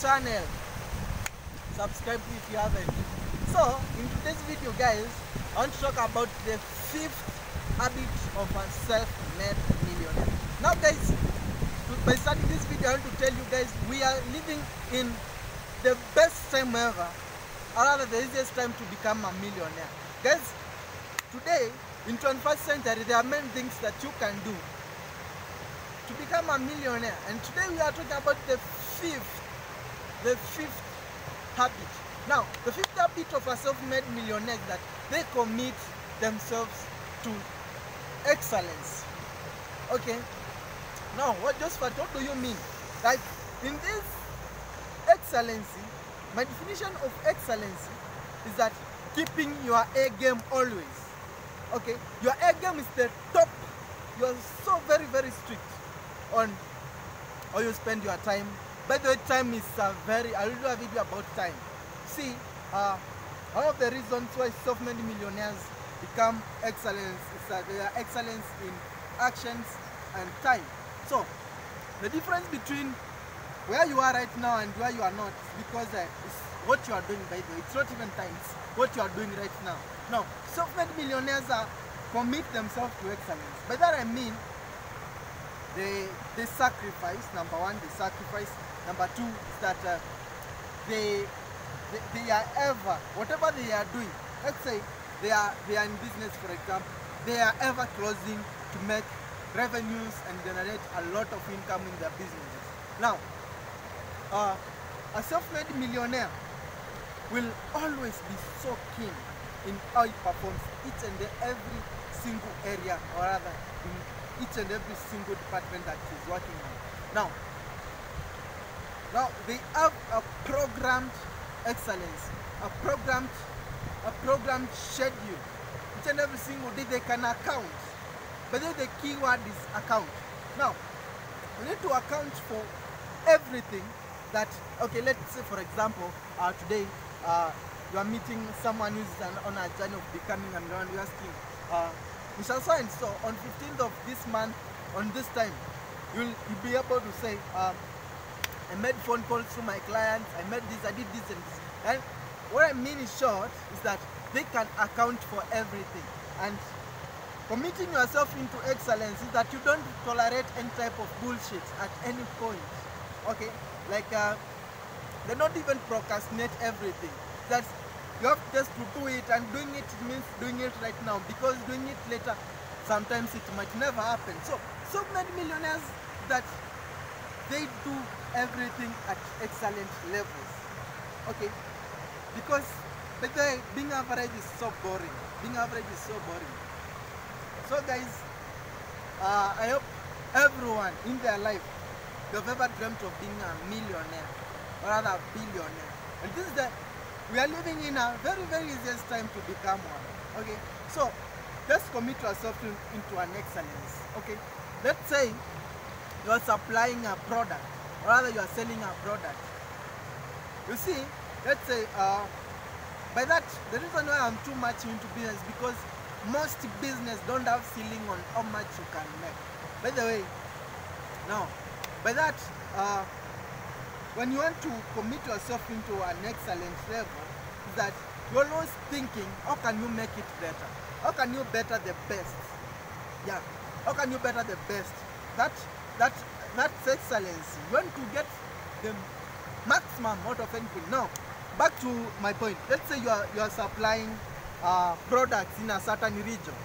channel. Subscribe if you haven't. So, in today's video, guys, I want to talk about the fifth habit of a self-made millionaire. Now, guys, by starting this video, I want to tell you guys we are living in the best time ever, or rather, the easiest time to become a millionaire. Guys, today in 21st century, there are many things that you can do to become a millionaire. And today we are talking about the fifth, the fifth habit. Now, the fifth habit of a self-made millionaire is that they commit themselves to excellence. Okay. Now, what what, what do you mean? Like in this excellency, my definition of excellency is that keeping your A game always. Okay, your A game is the top. You are so very very strict on how you spend your time. By the way, time is uh, very. I will do a video about time. See, uh, one of the reasons why so many millionaires become excellence is that they are excellence in actions and time. So, the difference between where you are right now and where you are not is because uh, it's what you are doing by the way. It's not even time, it's what you are doing right now. Now, self-made millionaires are commit themselves to excellence. By that I mean they they sacrifice. Number one, they sacrifice. Number two is that uh, they, they they are ever whatever they are doing. Let's say they are they are in business, for example. They are ever closing to make revenues and generate a lot of income in their businesses. Now, uh, a self-made millionaire will always be so keen in how he performs each and every single area or rather in each and every single department that is working on. Now, now they have a programmed excellence, a programmed, a programmed schedule. Each and every single day they can account. But then the key word is account. Now, you need to account for everything that okay let's say for example uh, today uh, you are meeting someone who's on a journey of becoming a millionaire you're asking uh, Mr. So and so on 15th of this month on this time you'll, you'll be able to say um, I made phone calls to my clients I made this I did this and this. And what I mean in short is that they can account for everything. And committing yourself into excellence is that you don't tolerate any type of bullshit at any point. Okay? Like uh, they don't even procrastinate everything. That's you have just to do it and doing it means doing it right now because doing it later sometimes it might never happen. So so many millionaires that they do everything at excellent levels. Okay? Because but the being average is so boring. Being average is so boring. So guys uh, i hope everyone in their life they've ever dreamt of being a millionaire or rather a billionaire. And this is the we are living in a very very easiest time to become one okay? So let's commit ourselves to, into an excellence okay? Let's say you are supplying a product or rather you are selling a product. You see let's say uh, by that the reason why i'm too much into business because most business don't have ceiling on how much you can make. By the way now by that uh, when you want to commit yourself into an excellent level that you're always thinking how can you make it better? How can you better the best? Yeah. How can you better the best? That that that's excellence you want to get the maximum out of anything. Now back to my point. Let's say you are you are supplying uh, products in a certain region.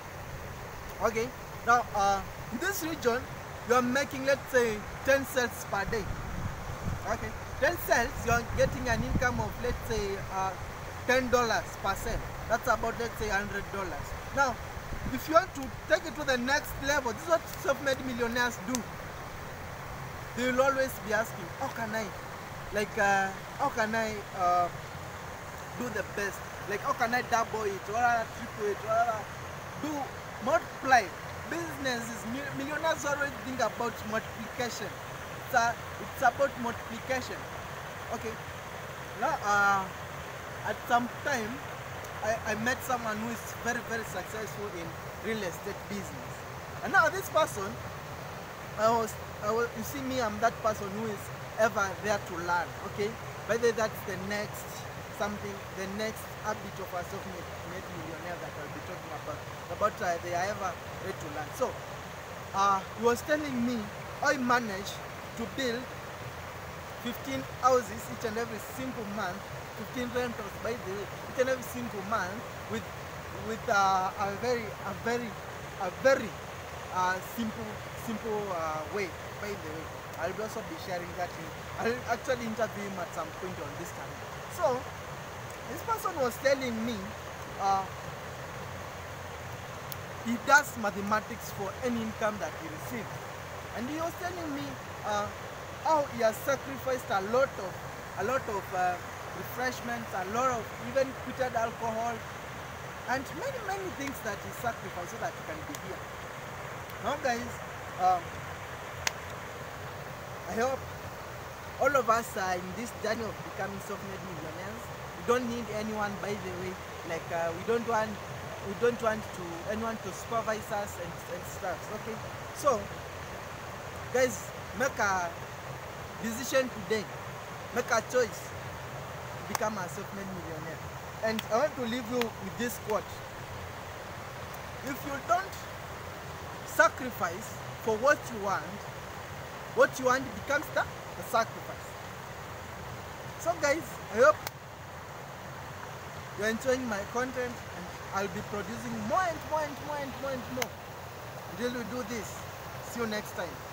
Okay? Now uh, in this region you are making let's say 10 sales per day okay. 10 sales you are getting an income of let's say uh, 10 dollars per sale that's about let's say 100 dollars. Now if you want to take it to the next level this is what self-made millionaires do. They will always be asking how can i like uh, how can i uh, do the best? Like how can i double it? Or uh, triple it? Or uh, do multiply? Business is millionaires always think about multiplication it's, uh, it's about multiplication okay now uh, at some time I, I met someone who is very very successful in real estate business and now this person I was, I was you see me I'm that person who is ever there to learn. Okay, whether that's the next something, the next habit of a self-made millionaire that I'll be talking about. About uh, they are ever ready to learn. So, uh, he was telling me I managed to build 15 houses each and every single month, 15 rentals by the way, each and every single month with with uh, a very a very a very uh, simple simple uh, way. By the way, I'll also be sharing that. In, I'll actually interview him at some point on this channel. So this person was telling me uh, he does mathematics for any income that he receives, and he was telling me uh, he has sacrificed a lot of a lot of uh, refreshments, a lot of even quitted alcohol, and many many things that he sacrificed so that he can be here. Now, guys, um, I hope all of us are in this journey of becoming self-made millionaires. We don't need anyone, by the way. Like uh, we don't want we don't want to anyone to supervise us and, and stuff. Okay, so guys, make a decision today. Make a choice to become a self-made millionaire. And I want to leave you with this quote. If you don't sacrifice for what you want, what you want becomes the, the sacrifice. So guys, I hope you're enjoying my content and I'll be producing more and more and more and more and more until we do this. See you next time.